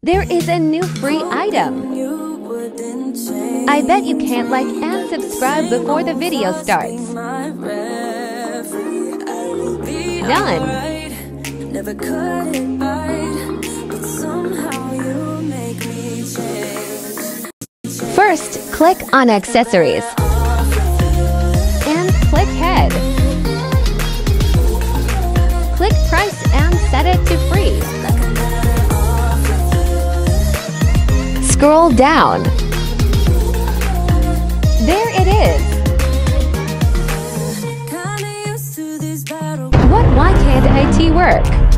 There is a new free item. I bet you can't like and subscribe before the video starts. Done. Never cut it but somehow you make me change. First, click on Accessories Scroll down. There it is. What Why can't IT work?